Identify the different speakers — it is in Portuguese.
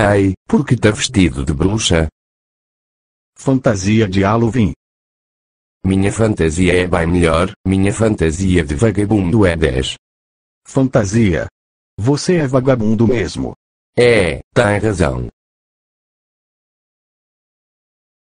Speaker 1: Ai, por que tá vestido de bruxa?
Speaker 2: Fantasia de Halloween.
Speaker 1: Minha fantasia é bem melhor, minha fantasia de vagabundo é 10.
Speaker 2: Fantasia. Você é vagabundo mesmo.
Speaker 1: É, tem razão.